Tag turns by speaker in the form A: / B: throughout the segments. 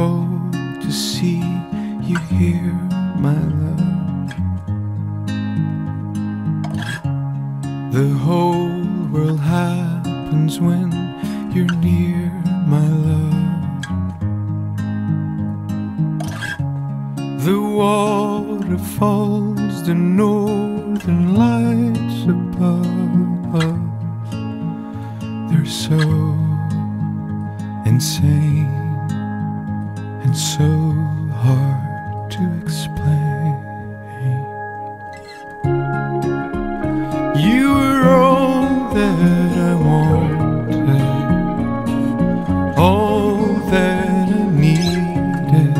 A: to see you here, my love. The whole world happens when you're near, my love. The waterfalls, the northern lights above, they're so insane so hard to explain. You were all that I wanted, all that I needed.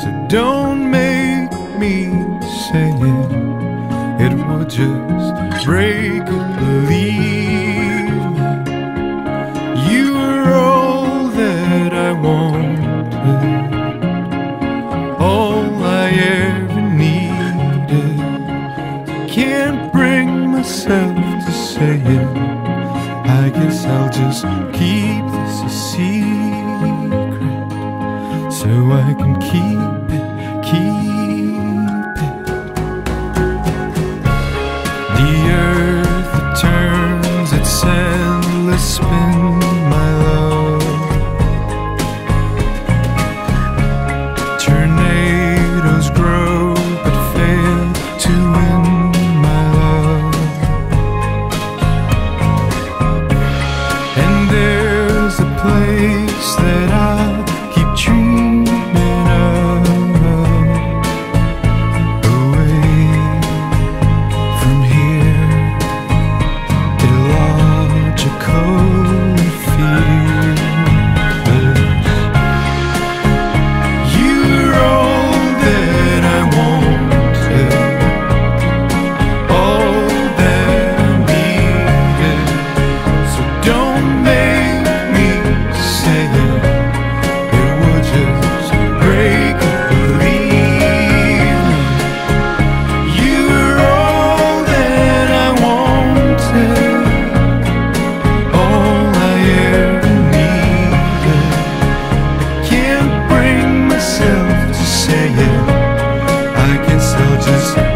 A: So don't make me say it, it will just break it. Believe myself to say it. I guess I'll just keep this a secret so I can keep it, keep it. The earth turns its endless spin Jesus.